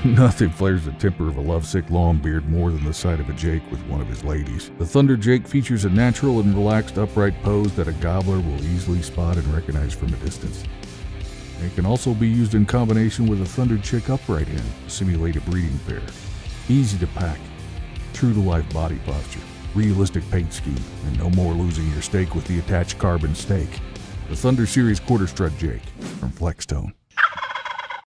Nothing flares the temper of a lovesick longbeard more than the sight of a Jake with one of his ladies. The Thunder Jake features a natural and relaxed upright pose that a gobbler will easily spot and recognize from a distance. It can also be used in combination with a Thunder Chick upright hen to simulate a breeding pair. Easy to pack, true to life body posture, realistic paint scheme, and no more losing your stake with the attached carbon stake. The Thunder Series Quarter Strut Jake from Flextone.